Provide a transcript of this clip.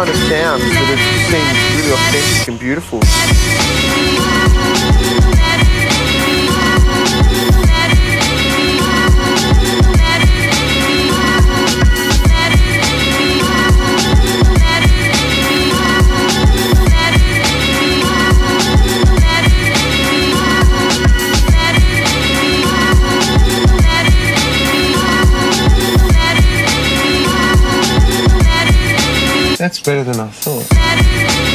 kind of sounds that have seemed really authentic and beautiful. That's better than I thought.